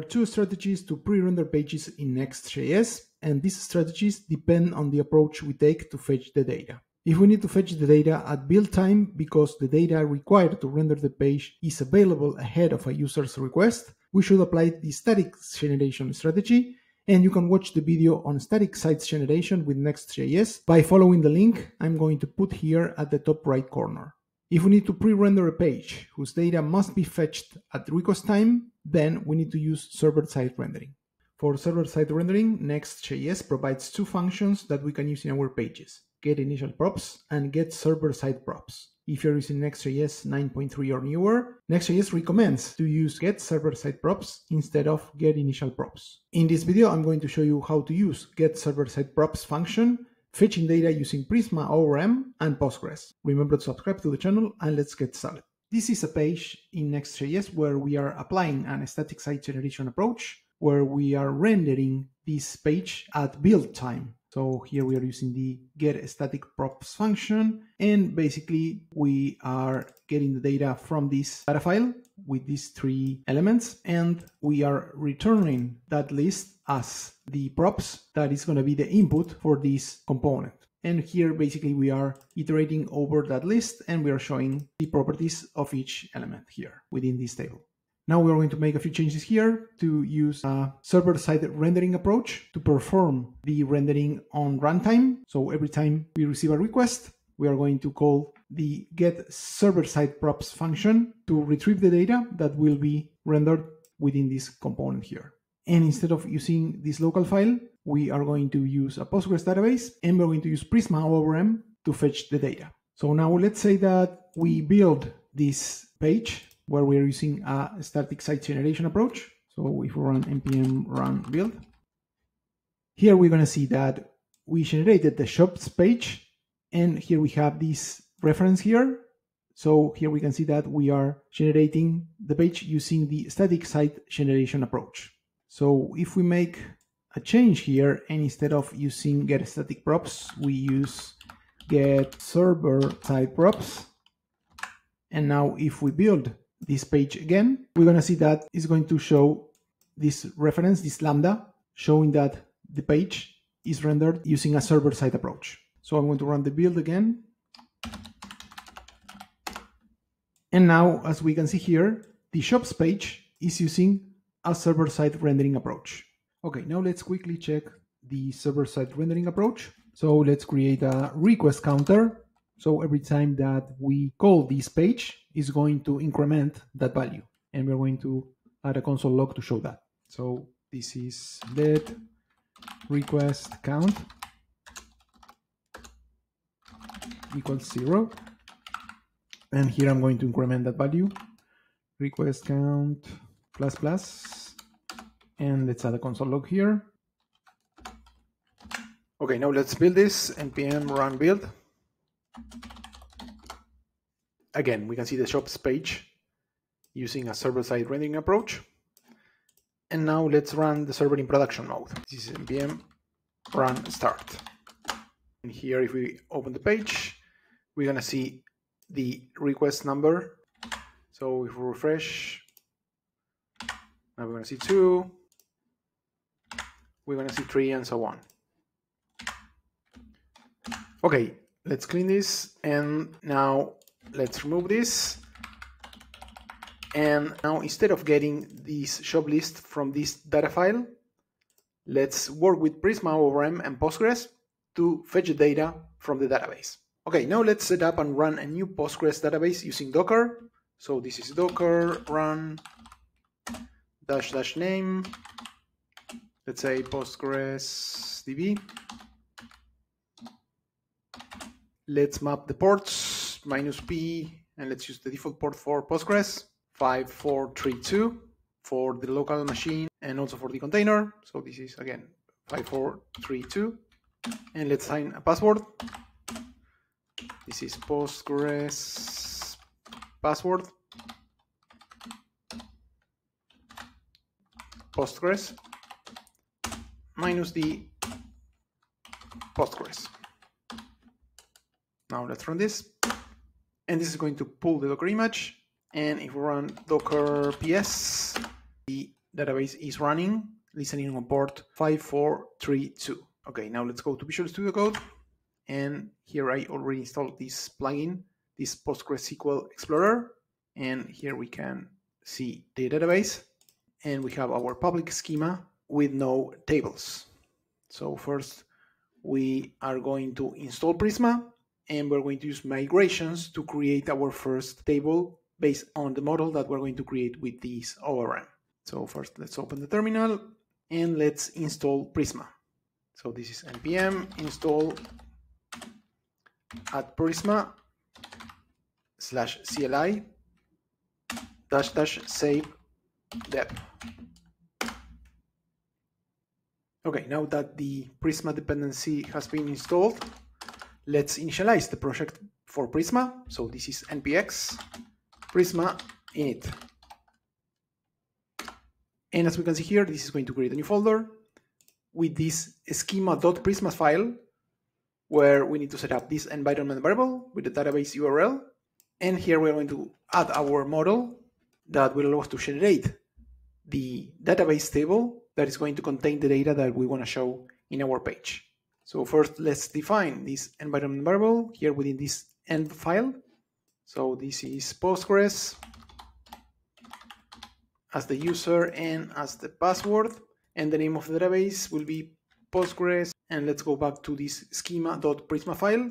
are two strategies to pre-render pages in Next.js, and these strategies depend on the approach we take to fetch the data. If we need to fetch the data at build time because the data required to render the page is available ahead of a user's request, we should apply the static generation strategy and you can watch the video on static sites generation with Next.js by following the link I'm going to put here at the top right corner. If we need to pre-render a page whose data must be fetched at request time, then we need to use server-side rendering. For server-side rendering, Next.js provides two functions that we can use in our pages, get initial props and get server-side props. If you're using Next.js 9.3 or newer, Next.js recommends to use get server-side props instead of get initial props. In this video, I'm going to show you how to use get server-side props function, fetching data using Prisma ORM and Postgres. Remember to subscribe to the channel and let's get started. This is a page in Next.js where we are applying an static site generation approach where we are rendering this page at build time. So here we are using the get static props function and basically we are getting the data from this data file with these three elements and we are returning that list as the props that is going to be the input for this component. And here basically we are iterating over that list and we are showing the properties of each element here within this table. Now we're going to make a few changes here to use a server-side rendering approach to perform the rendering on runtime. So every time we receive a request, we are going to call the get server-side props function to retrieve the data that will be rendered within this component here. And instead of using this local file, we are going to use a Postgres database and we're going to use Prisma ORM to fetch the data. So now let's say that we build this page where we're using a static site generation approach. So if we run npm run build, here we're going to see that we generated the shops page and here we have this reference here. So here we can see that we are generating the page using the static site generation approach. So if we make a change here and instead of using get static props, we use get server side props. And now if we build this page again, we're going to see that it's going to show this reference, this lambda, showing that the page is rendered using a server-side approach. So I'm going to run the build again. And now, as we can see here, the shops page is using a server-side rendering approach. Okay, now let's quickly check the server-side rendering approach. So let's create a request counter so every time that we call this page is going to increment that value. And we're going to add a console log to show that. So this is let request count equals zero. And here I'm going to increment that value. Request count plus plus. And let's add a console log here. Okay, now let's build this npm run build. Again, we can see the shops page using a server-side rendering approach. And now let's run the server in production mode. This is npm run start. And here, if we open the page, we're gonna see the request number. So if we refresh, now we're gonna see two, we're gonna see three, and so on. Okay, let's clean this and now let's remove this. And now instead of getting this shop list from this data file let's work with Prisma ORM and Postgres to fetch data from the database. Okay now let's set up and run a new Postgres database using Docker. So this is Docker run dash dash name let's say Postgres DB let's map the ports, minus P, and let's use the default port for Postgres, 5432 for the local machine and also for the container. So this is again 5432. And let's sign a password. This is Postgres password. Postgres minus the Postgres. Now let's run this. And this is going to pull the Docker image. And if we run docker ps, the database is running, listening on port 5432. Okay, now let's go to Visual Studio Code. And here I already installed this plugin, this PostgreSQL Explorer. And here we can see the database. And we have our public schema with no tables. So first we are going to install Prisma and we're going to use migrations to create our first table based on the model that we're going to create with this ORM. So first let's open the terminal and let's install Prisma. So this is npm install at Prisma slash CLI dash dash save dev. Okay, now that the Prisma dependency has been installed, let's initialize the project for Prisma. So this is npx Prisma init. And as we can see here, this is going to create a new folder with this schema.prisma file where we need to set up this environment variable with the database URL. And here we're going to add our model that will allow us to generate the database table that is going to contain the data that we want to show in our page. So first, let's define this environment variable here within this env file. So this is Postgres as the user and as the password. And the name of the database will be Postgres. And let's go back to this schema.prisma file.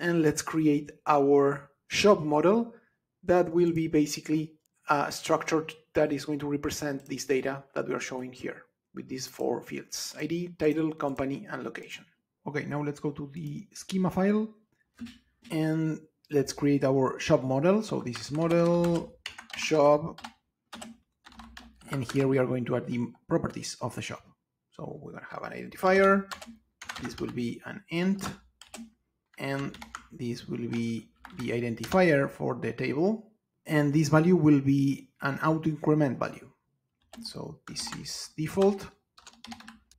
And let's create our shop model that will be basically uh, a structure that is going to represent this data that we are showing here with these four fields, ID, title, company, and location. Okay, now let's go to the schema file and let's create our shop model. So this is model shop, and here we are going to add the properties of the shop. So we're gonna have an identifier, this will be an int, and this will be the identifier for the table, and this value will be an auto increment value. So this is default.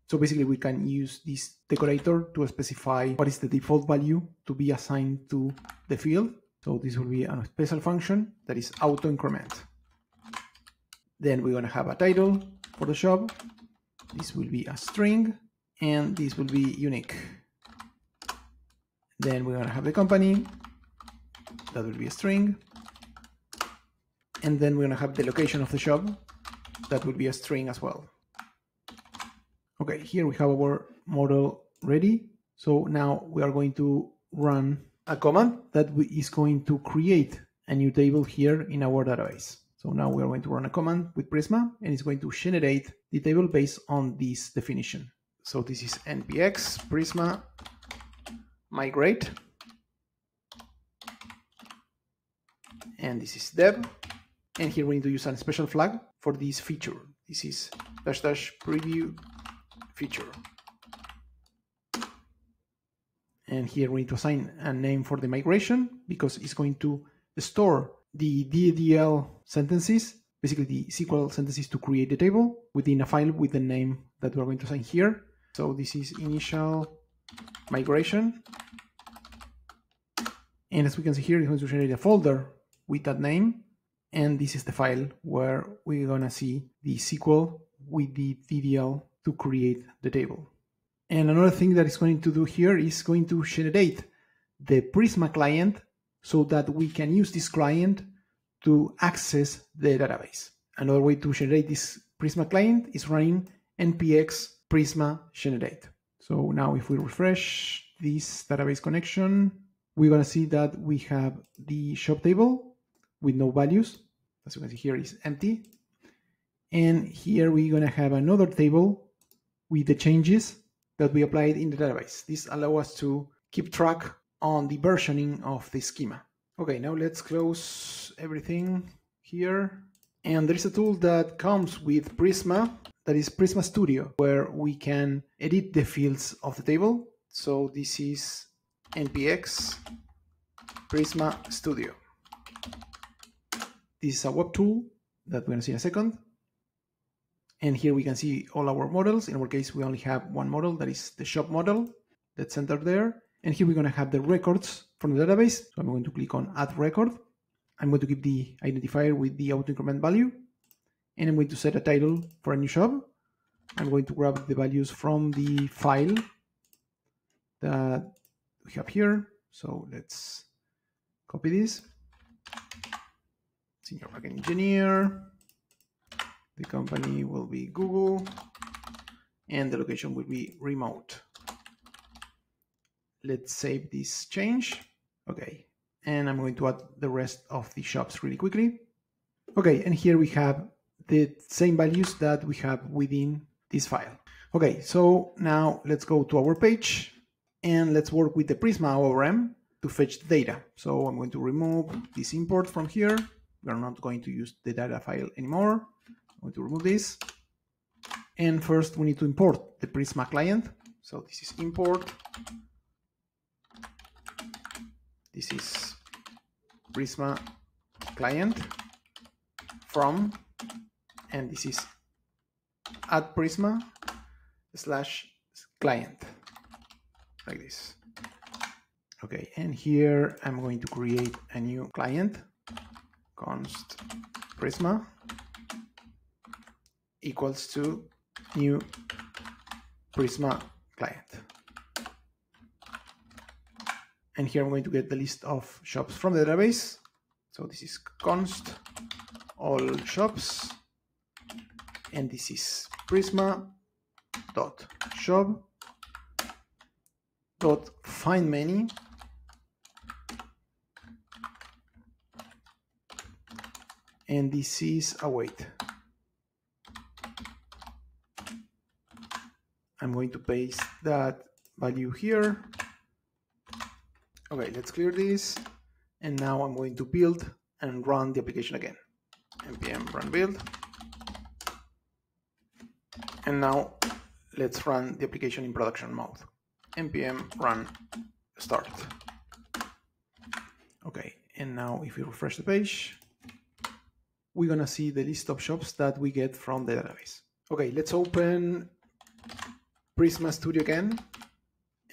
So basically we can use this decorator to specify what is the default value to be assigned to the field. So this will be a special function that is auto increment. Then we're gonna have a title for the shop. This will be a string and this will be unique. Then we're gonna have the company. That will be a string. And then we're gonna have the location of the shop. That will be a string as well. Okay, here we have our model ready. So now we are going to run a command that is going to create a new table here in our database. So now we are going to run a command with Prisma and it's going to generate the table based on this definition. So this is npx prisma migrate and this is dev and here we need to use a special flag for this feature. This is dash dash preview feature. And here we need to assign a name for the migration because it's going to store the DDL sentences, basically the SQL sentences to create the table within a file with the name that we're going to assign here. So this is initial migration. And as we can see here, it's going to generate a folder with that name. And this is the file where we're gonna see the SQL with the DDL to create the table. And another thing that it's going to do here is going to generate the Prisma client so that we can use this client to access the database. Another way to generate this Prisma client is running npx prisma generate. So now if we refresh this database connection, we're to see that we have the shop table with no values. As you can see here is empty. And here we're to have another table with the changes that we applied in the database. This allows us to keep track on the versioning of the schema. Okay, now let's close everything here. And there is a tool that comes with Prisma, that is Prisma Studio, where we can edit the fields of the table. So this is npx Prisma Studio. This is a web tool that we're going to see in a second. And here we can see all our models. In our case, we only have one model, that is the shop model that's entered there. And here we're going to have the records from the database. So I'm going to click on add record. I'm going to give the identifier with the auto increment value. and I'm going to set a title for a new shop. I'm going to grab the values from the file that we have here. So let's copy this. Senior backend engineer. The company will be Google and the location will be remote. Let's save this change. Okay, and I'm going to add the rest of the shops really quickly. Okay, and here we have the same values that we have within this file. Okay, so now let's go to our page and let's work with the Prisma ORM to fetch the data. So I'm going to remove this import from here. We're not going to use the data file anymore. I'm going to remove this. And first we need to import the Prisma client. So this is import. This is Prisma client from, and this is add Prisma slash client, like this. Okay, and here I'm going to create a new client, const Prisma equals to new Prisma client. And here I'm going to get the list of shops from the database. So this is const all shops and this is prisma dot shop dot find many and this is await I'm going to paste that value here. Okay, let's clear this. And now I'm going to build and run the application again. npm run build. And now let's run the application in production mode. npm run start. Okay, and now if we refresh the page, we're gonna see the list of shops that we get from the database. Okay, let's open Prisma Studio again,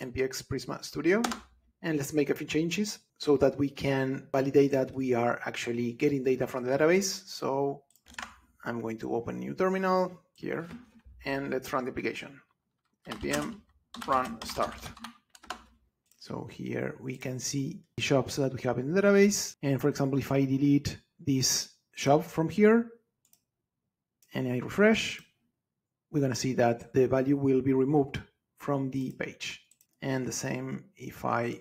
npx Prisma Studio, and let's make a few changes so that we can validate that we are actually getting data from the database. So I'm going to open new terminal here, and let's run the application. npm run start. So here we can see the shops that we have in the database. And for example, if I delete this shop from here and I refresh, we're going to see that the value will be removed from the page. And the same if I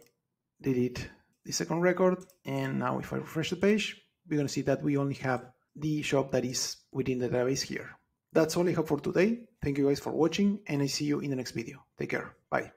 delete the second record. And now if I refresh the page, we're going to see that we only have the shop that is within the database here. That's all I have for today. Thank you guys for watching and I see you in the next video. Take care. Bye.